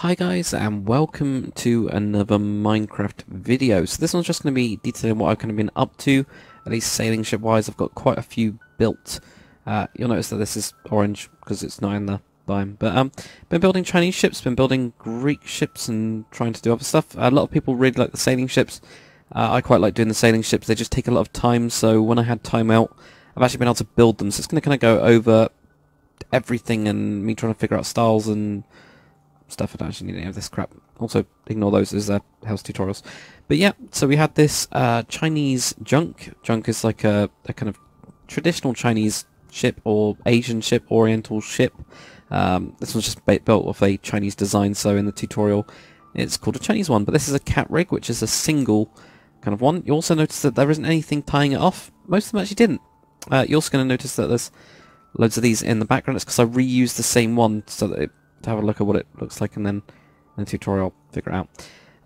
Hi guys and welcome to another Minecraft video. So this one's just going to be detailing what I've kind of been up to, at least sailing ship wise. I've got quite a few built. Uh, you'll notice that this is orange because it's not in the biome. But um, been building Chinese ships, been building Greek ships and trying to do other stuff. A lot of people really like the sailing ships. Uh, I quite like doing the sailing ships. They just take a lot of time. So when I had time out, I've actually been able to build them. So it's going to kind of go over everything and me trying to figure out styles and stuff. I don't actually need any of this crap. Also, ignore those as uh, house tutorials. But yeah, so we had this uh, Chinese junk. Junk is like a, a, kind of traditional Chinese ship or Asian ship, Oriental ship. Um, this one's just built with a Chinese design, so in the tutorial it's called a Chinese one. But this is a cat rig, which is a single kind of one. You also notice that there isn't anything tying it off. Most of them actually didn't. Uh, you're also going to notice that there's loads of these in the background. It's because I reused the same one so that it to have a look at what it looks like and then in the tutorial figure out.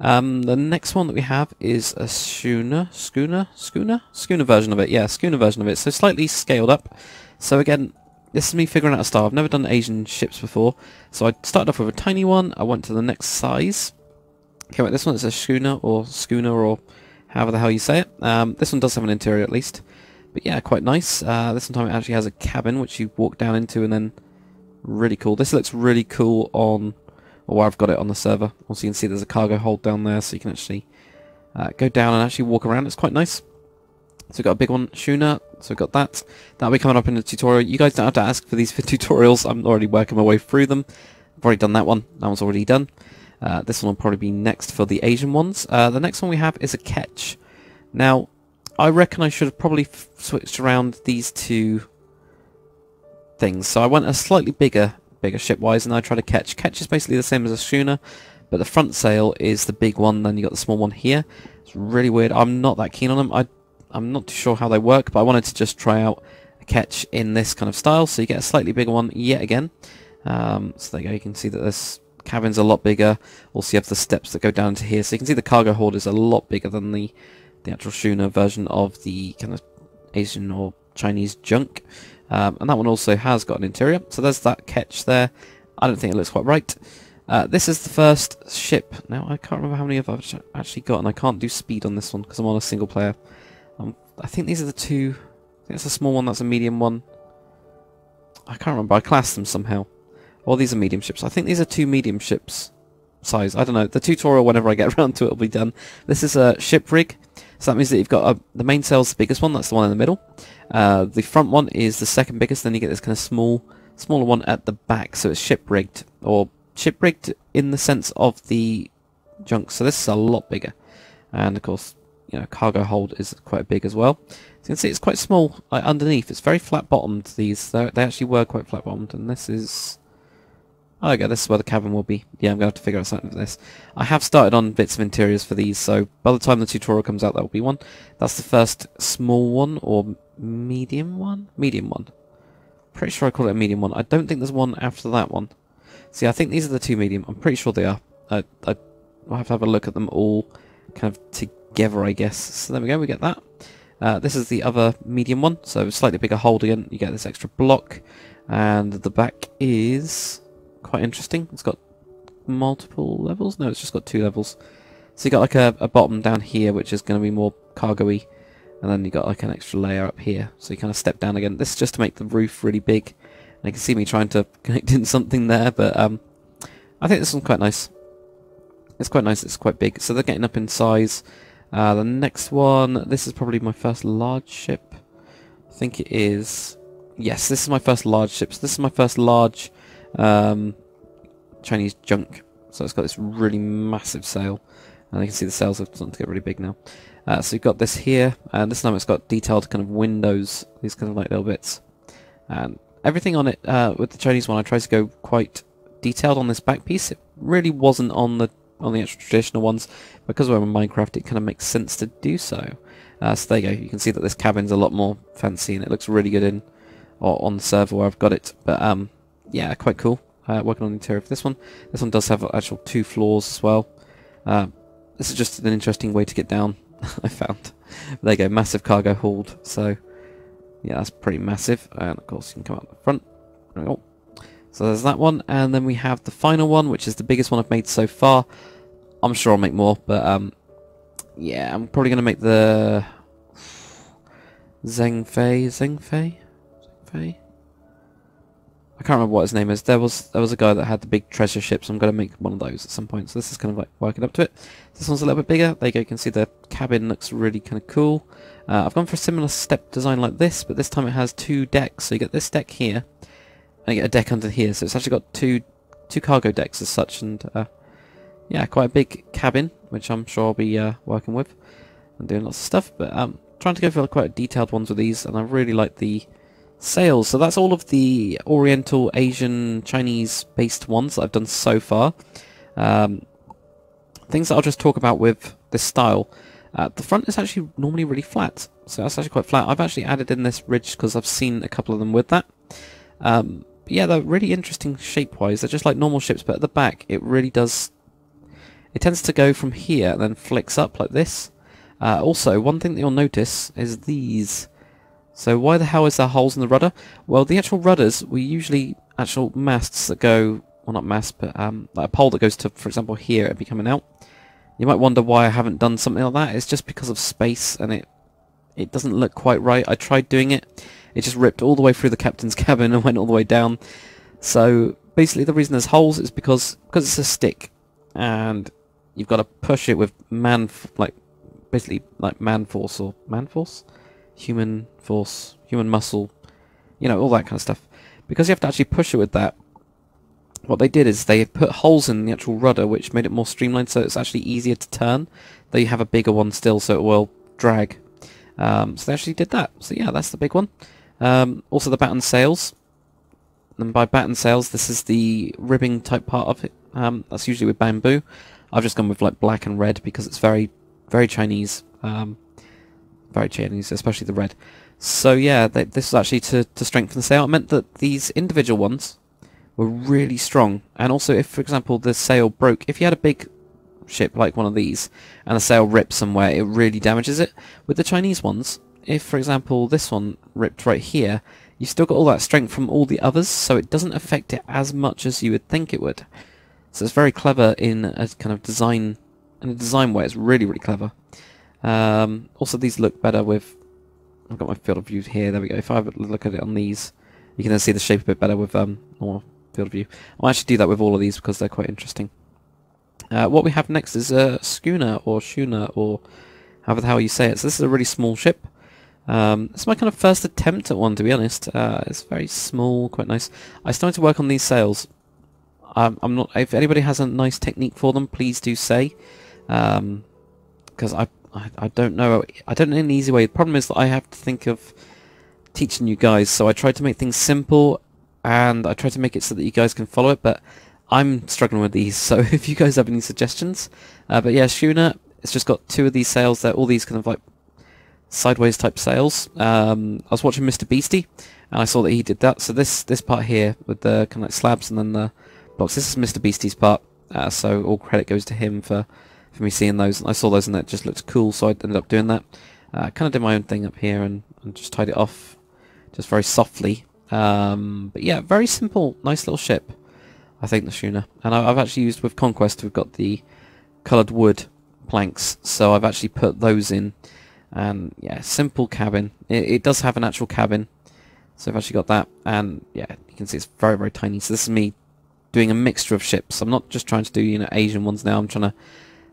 Um, the next one that we have is a schooner, schooner, schooner, schooner version of it. Yeah, schooner version of it. So slightly scaled up. So again, this is me figuring out a style. I've never done Asian ships before, so I started off with a tiny one. I went to the next size. Okay, wait, this one is a schooner or schooner or however the hell you say it. Um, this one does have an interior at least, but yeah, quite nice. Uh, this one time it actually has a cabin which you walk down into and then Really cool. This looks really cool on, or where I've got it on the server. Also you can see there's a cargo hold down there so you can actually uh, go down and actually walk around. It's quite nice. So we've got a big one, Schooner. So we've got that. That'll be coming up in the tutorial. You guys don't have to ask for these for tutorials. I'm already working my way through them. I've already done that one. That one's already done. Uh, this one will probably be next for the Asian ones. Uh, the next one we have is a ketch. Now, I reckon I should have probably switched around these two things. So I went a slightly bigger bigger ship-wise, and I try to ketch. Ketch is basically the same as a schooner, but the front sail is the big one, then you got the small one here. It's really weird. I'm not that keen on them. I, I'm not too sure how they work, but I wanted to just try out a ketch in this kind of style, so you get a slightly bigger one yet again. Um, so there you go, you can see that this cabin's a lot bigger. Also you have the steps that go down to here, so you can see the cargo hold is a lot bigger than the, the actual schooner version of the kind of Asian or Chinese junk. Um, and that one also has got an interior. So there's that ketch there. I don't think it looks quite right. Uh, this is the first ship. Now, I can't remember how many I've actually got, and I can't do speed on this one because I'm on a single player. Um, I think these are the two... I think that's a small one, that's a medium one. I can't remember, I classed them somehow. All these are medium ships. I think these are two medium ships size. I don't know. The tutorial, whenever I get around to it, will be done. This is a ship rig. So that means that you've got a, the main sail's the biggest one. That's the one in the middle. Uh, the front one is the second biggest, then you get this kind of small, smaller one at the back, so it's ship-rigged, or ship-rigged in the sense of the junk, so this is a lot bigger. And of course, you know, cargo hold is quite big as well. So you can see it's quite small like, underneath, it's very flat-bottomed, these, they actually were quite flat-bottomed, and this is Oh, okay, this is where the cabin will be. Yeah, I'm going to have to figure out something for this. I have started on bits of interiors for these, so by the time the tutorial comes out, that will be one. That's the first small one, or medium one? Medium one. Pretty sure I call it a medium one. I don't think there's one after that one. See, I think these are the two medium. I'm pretty sure they are. I, I, will have to have a look at them all kind of together, I guess. So there we go, we get that. Uh, this is the other medium one, so slightly bigger hold again. You get this extra block. And the back is quite interesting. It's got multiple levels. No, it's just got two levels. So you got like a, a bottom down here, which is going to be more cargo-y, and then you got like an extra layer up here. So you kind of step down again. This is just to make the roof really big. And you can see me trying to connect in something there, but um, I think this one's quite nice. It's quite nice. It's quite big. So they're getting up in size. Uh, the next one, this is probably my first large ship. I think it is. Yes, this is my first large ship. So this is my first large um, Chinese junk. So it's got this really massive sail. And you can see the sails have started to get really big now. Uh, so you've got this here, and this time it's got detailed kind of windows, these kind of like little bits. And everything on it, uh, with the Chinese one, I tried to go quite detailed on this back piece. It really wasn't on the on the actual traditional ones. Because we're in Minecraft, it kind of makes sense to do so. Uh, so there you go, you can see that this cabin's a lot more fancy, and it looks really good in or on the server where I've got it. But um, yeah, quite cool. Uh, working on the interior of this one. This one does have actual two floors as well. Uh, this is just an interesting way to get down, I found. There you go, massive cargo hauled. So, yeah, that's pretty massive. And of course, you can come out the front. So So there's that one, and then we have the final one, which is the biggest one I've made so far. I'm sure I'll make more, but um, yeah, I'm probably going to make the Zheng Fei, Zheng Fei, Zheng Fei. I can't remember what his name is. There was there was a guy that had the big treasure ships. I'm going to make one of those at some point. So this is kind of like working up to it. This one's a little bit bigger. There you go. You can see the cabin looks really kind of cool. Uh, I've gone for a similar step design like this, but this time it has two decks. So you get this deck here, and you get a deck under here. So it's actually got two two cargo decks as such, and uh, yeah, quite a big cabin, which I'm sure I'll be uh, working with and doing lots of stuff. But um, trying to go for quite detailed ones with these, and I really like the sails. So that's all of the Oriental, Asian, Chinese-based ones that I've done so far. Um, things that I'll just talk about with this style. Uh, the front is actually normally really flat, so that's actually quite flat. I've actually added in this ridge because I've seen a couple of them with that. Um, yeah, they're really interesting shape-wise. They're just like normal ships, but at the back it really does... It tends to go from here and then flicks up like this. Uh, also, one thing that you'll notice is these. So why the hell is there holes in the rudder? Well, the actual rudders were usually actual masts that go, well not masts, but um, like a pole that goes to, for example, here and be coming out. You might wonder why I haven't done something like that. It's just because of space and it it doesn't look quite right. I tried doing it. It just ripped all the way through the captain's cabin and went all the way down. So basically the reason there's holes is because because it's a stick and you've got to push it with man like basically like man force or man force human force, human muscle, you know, all that kind of stuff. Because you have to actually push it with that, what they did is they put holes in the actual rudder, which made it more streamlined, so it's actually easier to turn. Though you have a bigger one still, so it will drag. Um, so they actually did that. So yeah, that's the big one. Um, also the batten sails. And by batten sails, this is the ribbing type part of it. Um, that's usually with bamboo. I've just gone with like black and red because it's very, very Chinese. Um, very Chinese, especially the red. So yeah, they, this is actually to, to strengthen the sail. It meant that these individual ones were really strong. And also, if, for example, the sail broke, if you had a big ship like one of these, and the sail rips somewhere, it really damages it. With the Chinese ones, if, for example, this one ripped right here, you've still got all that strength from all the others, so it doesn't affect it as much as you would think it would. So it's very clever in a kind of design, in a design way. It's really, really clever. Um, also, these look better with... I've got my field of view here. There we go. If I look at it on these, you can then see the shape a bit better with um, more field of view. I'll actually do that with all of these because they're quite interesting. Uh, what we have next is a schooner or schooner or however the hell you say it. So this is a really small ship. Um, it's my kind of first attempt at one, to be honest. Uh, it's very small, quite nice. I started to work on these sails. Um, I'm not. If anybody has a nice technique for them, please do say, because um, I I, I don't know. I don't know an easy way. The problem is that I have to think of teaching you guys, so I try to make things simple, and I try to make it so that you guys can follow it, but I'm struggling with these, so if you guys have any suggestions. Uh, but yeah, Schooner, it's just got two of these sails there, all these kind of like sideways type sails. Um, I was watching Mr. Beastie, and I saw that he did that. So this this part here with the kind of like slabs and then the blocks, this is Mr. Beastie's part. Uh, so all credit goes to him for for me seeing those. I saw those and that just looked cool, so I ended up doing that. I uh, kind of did my own thing up here and, and just tied it off just very softly. Um, but yeah, very simple, nice little ship. I think the schooner. And I, have actually used with Conquest, we've got the coloured wood planks, so I've actually put those in. And yeah, simple cabin. It, it does have an actual cabin, so I've actually got that. And yeah, you can see it's very, very tiny. So this is me doing a mixture of ships. I'm not just trying to do, you know, Asian ones now. I'm trying to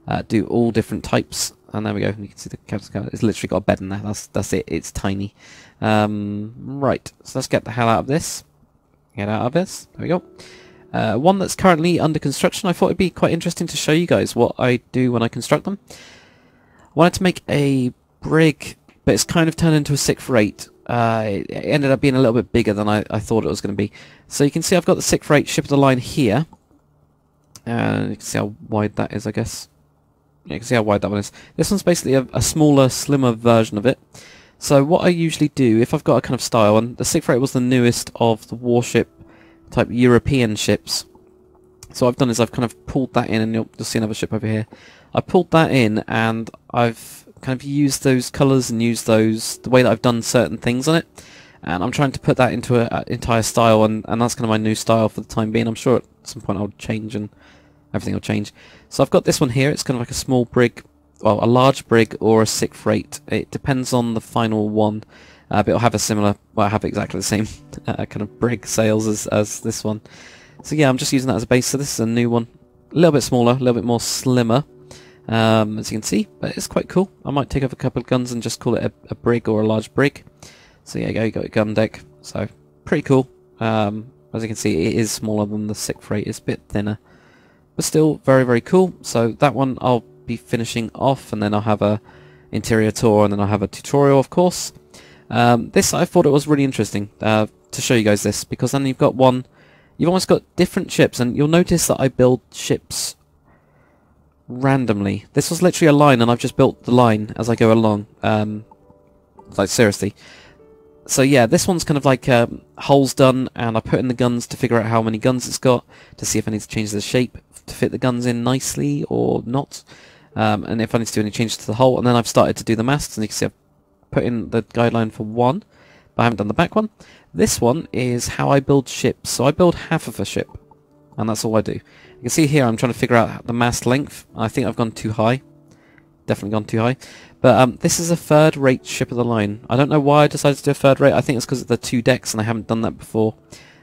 uh, do all different types. And there we go. You can see the captain's It's literally got a bed in there. That's that's it. It's tiny. Um, right. So let's get the hell out of this. Get out of this. There we go. Uh, one that's currently under construction. I thought it'd be quite interesting to show you guys what I do when I construct them. I wanted to make a brig, but it's kind of turned into a sixth rate. Uh, it ended up being a little bit bigger than I, I thought it was going to be. So you can see I've got the sixth rate ship of the line here. And you can see how wide that is, I guess. You can see how wide that one is. This one's basically a, a, smaller, slimmer version of it. So what I usually do, if I've got a kind of style, and the 6 was the newest of the warship type European ships. So what I've done is I've kind of pulled that in, and you'll, you'll see another ship over here. I pulled that in, and I've kind of used those colours and used those, the way that I've done certain things on it. and I'm trying to put that into an entire style, and, and that's kind of my new style for the time being. I'm sure at some point I'll change and everything will change. So I've got this one here. It's kind of like a small brig, well, a large brig or a sixth rate. It depends on the final one, uh, but it'll have a similar, well, have exactly the same uh, kind of brig sails as, as this one. So yeah, I'm just using that as a base. So this is a new one, a little bit smaller, a little bit more slimmer, um, as you can see, but it's quite cool. I might take off a couple of guns and just call it a, a brig or a large brig. So yeah, you go, you got a gun deck. So pretty cool. Um, as you can see, it is smaller than the sixth rate. It's a bit thinner, but still very, very cool. So that one I'll be finishing off, and then I'll have a interior tour, and then I'll have a tutorial, of course. Um, this I thought it was really interesting uh, to show you guys this because then you've got one, you've almost got different ships, and you'll notice that I build ships randomly. This was literally a line, and I've just built the line as I go along. Um, like seriously. So yeah, this one's kind of like um, holes done, and I put in the guns to figure out how many guns it's got, to see if I need to change the shape to fit the guns in nicely or not, um, and if I need to do any changes to the hull. And then I've started to do the masts, and you can see I've put in the guideline for one, but I haven't done the back one. This one is how I build ships. So I build half of a ship, and that's all I do. You can see here I'm trying to figure out the mast length. I think I've gone too high. Definitely gone too high. But um, this is a third rate ship of the line. I don't know why I decided to do a third rate. I think it's because of the two decks and I haven't done that before.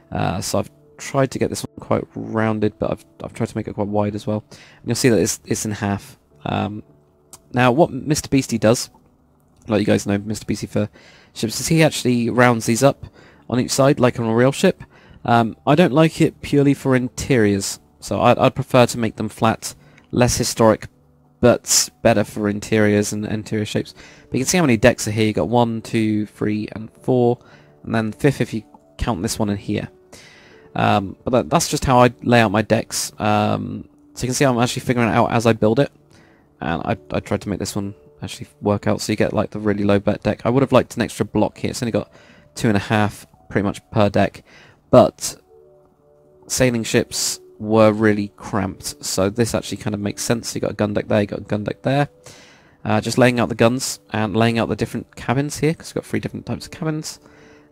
Uh, so I've tried to get this one quite rounded, but I've, I've tried to make it quite wide as well. And you'll see that it's, it's in half. Um, now what Mr. Beastie does, like you guys know Mr. Beastie for ships, is he actually rounds these up on each side like on a real ship. Um, I don't like it purely for interiors. So I'd, I'd prefer to make them flat, less historic, but better for interiors and interior shapes. But you can see how many decks are here. You've got one, two, three, and four, and then fifth if you count this one in here. Um, but that, that's just how I lay out my decks. Um, so you can see I'm actually figuring it out as I build it. And I, I tried to make this one actually work out so you get like the really low bet deck. I would have liked an extra block here. It's only got two and a half pretty much per deck. But sailing ships were really cramped. So this actually kind of makes sense. You got a gun deck there, you got a gun deck there. Uh, just laying out the guns and laying out the different cabins here, because we've got three different types of cabins.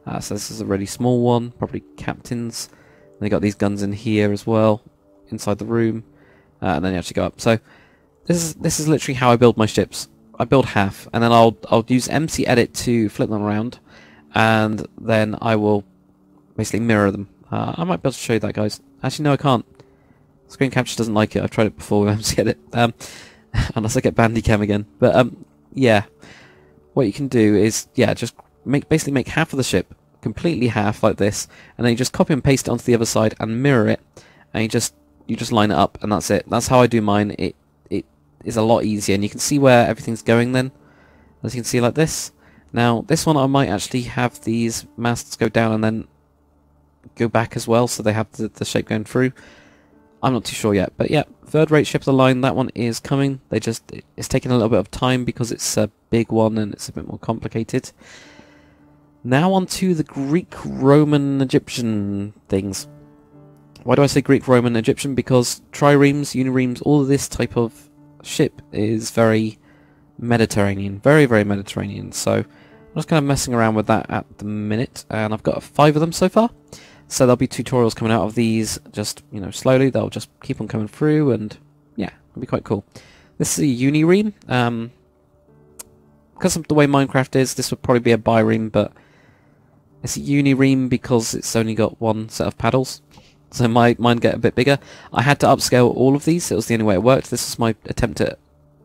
Uh, so this is a really small one, probably captains. And they got these guns in here as well, inside the room. Uh, and then you actually go up. So this is this is literally how I build my ships. I build half, and then I'll I'll use MCEdit to flip them around, and then I will basically mirror them. Uh, I might be able to show you that, guys. Actually, no, I can't. Screen capture doesn't like it. I've tried it before with MCEdit. Um, unless I get Bandicam again. But um, yeah, what you can do is yeah, just make basically make half of the ship completely half like this, and then you just copy and paste it onto the other side and mirror it, and you just you just line it up, and that's it. That's how I do mine. It it is a lot easier, and you can see where everything's going then, as you can see like this. Now this one I might actually have these masts go down and then go back as well, so they have the, the shape going through. I'm not too sure yet, but yeah, third rate ship of the line, that one is coming. They just, it's taking a little bit of time because it's a big one and it's a bit more complicated. Now on to the Greek, Roman, Egyptian things. Why do I say Greek, Roman, Egyptian? Because triremes, uniremes, all of this type of ship is very Mediterranean. Very, very Mediterranean. So I'm just kind of messing around with that at the minute. And I've got five of them so far. So there'll be tutorials coming out of these just, you know, slowly. They'll just keep on coming through and, yeah, it'll be quite cool. This is a unireme. Um, because of the way Minecraft is, this would probably be a bireme, but it's a unireme because it's only got one set of paddles. So my mine get a bit bigger. I had to upscale all of these. It was the only way it worked. This was my attempt at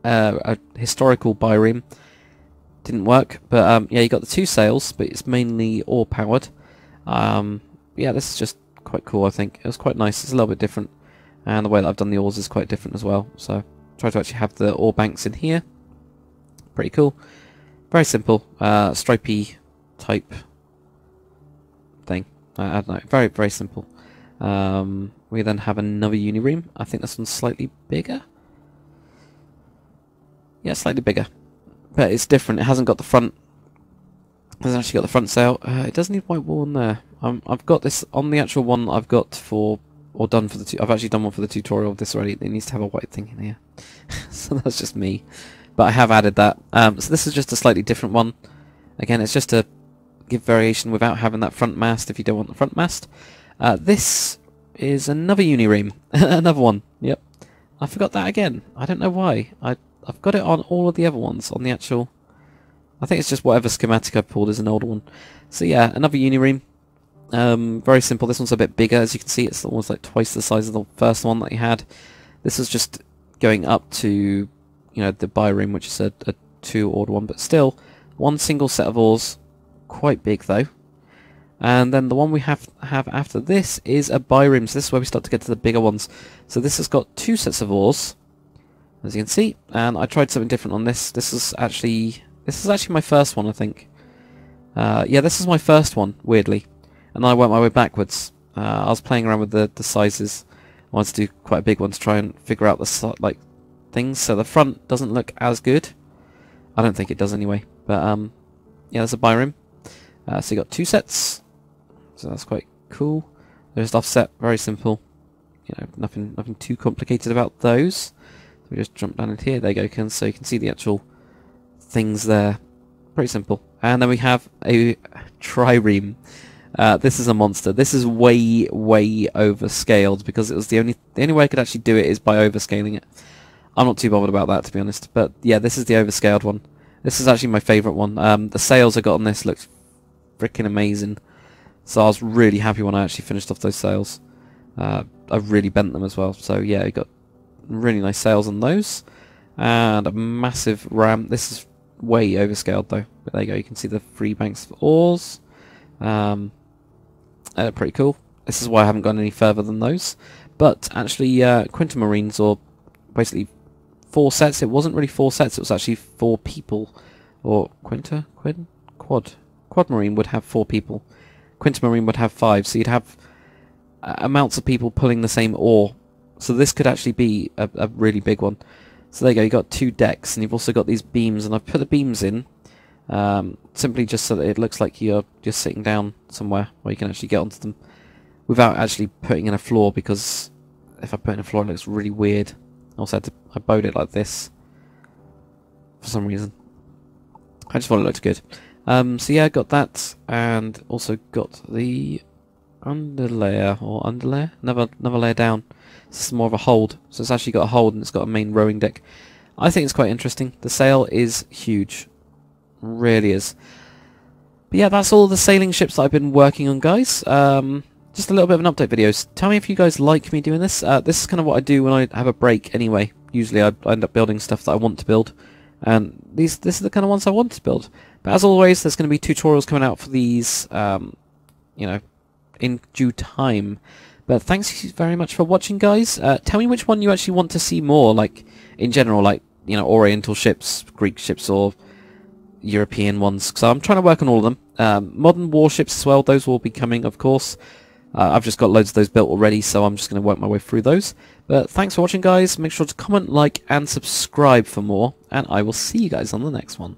uh, a historical bireme. Didn't work, but um, yeah, you got the two sails, but it's mainly oar powered. Um, yeah, this is just quite cool, I think. It was quite nice. It's a little bit different. And the way that I've done the oars is quite different as well. So, try to actually have the oar banks in here. Pretty cool. Very simple. Uh, stripy type thing. I, I don't know. Very, very simple. Um, we then have another unireme. I think this one's slightly bigger. Yeah, slightly bigger. But it's different. It hasn't got the front It hasn't actually got the front sail. Uh, it does need white wool on there. Um, I've got this on the actual one I've got for, or done for the, I've actually done one for the tutorial of this already. It needs to have a white thing in here. so that's just me. But I have added that. Um, so this is just a slightly different one. Again, it's just to give variation without having that front mast if you don't want the front mast. Uh, this is another Unireme. another one. Yep. I forgot that again. I don't know why. I, I've got it on all of the other ones, on the actual... I think it's just whatever schematic I've pulled is an older one. So yeah, another Unireme. Um, very simple. This one's a bit bigger, as you can see. It's almost like twice the size of the first one that you had. This is just going up to, you know, the Bireme, which is a, a two-order one, but still, one single set of oars. Quite big, though. And then the one we have have after this is a Bireme. So this is where we start to get to the bigger ones. So this has got two sets of oars, as you can see. And I tried something different on this. This is actually this is actually my first one, I think. Uh, yeah, this is my first one, weirdly. And I went my way backwards. Uh, I was playing around with the, the sizes. I wanted to do quite a big one to try and figure out the like things. So the front doesn't look as good. I don't think it does anyway. But um, yeah, there's a Bireme. Uh, so you got two sets so that's quite cool. There's offset, very simple. You know, nothing nothing too complicated about those. So we just jump down in here. There you go, so you can see the actual things there. Pretty simple. And then we have a trireme. Uh, this is a monster. This is way, way overscaled because it was the only the only way I could actually do it is by overscaling it. I'm not too bothered about that to be honest. But yeah, this is the overscaled one. This is actually my favourite one. Um, the sails I got on this looks freaking amazing. So I was really happy when I actually finished off those sails. Uh, I really bent them as well. So yeah, you got really nice sails on those. And a massive ram. This is way overscaled though. But there you go, you can see the three banks of oars. Um, uh, pretty cool. This is why I haven't gone any further than those. But actually, uh, Quintamarines, or basically four sets, it wasn't really four sets, it was actually four people. Or Quinta? Quin? Quad. Quad Marine would have four people. Quintamarine would have five, so you'd have uh, amounts of people pulling the same oar. So this could actually be a, a really big one. So there you go, you've got two decks, and you've also got these beams, and I've put the beams in um, simply just so that it looks like you're just sitting down somewhere where you can actually get onto them without actually putting in a floor, because if I put in a floor it looks really weird. I also had to, I bowed it like this for some reason. I just thought it looked good. Um, so yeah, I got that, and also got the underlayer, or underlayer? Another, another layer down. This is more of a hold. So it's actually got a hold and it's got a main rowing deck. I think it's quite interesting. The sail is huge. Really is. But yeah, that's all the sailing ships that I've been working on, guys. Um, just a little bit of an update videos. Tell me if you guys like me doing this. Uh, this is kind of what I do when I have a break anyway. Usually I end up building stuff that I want to build. And these, this is the kind of ones I want to build. But as always, there's going to be tutorials coming out for these, um, you know, in due time. But thanks very much for watching, guys. Uh, tell me which one you actually want to see more, like, in general, like, you know, Oriental ships, Greek ships, or European ones. So I'm trying to work on all of them. Um, modern warships as well, those will be coming, of course. Uh, I've just got loads of those built already, so I'm just going to work my way through those. But thanks for watching, guys. Make sure to comment, like, and subscribe for more, and I will see you guys on the next one.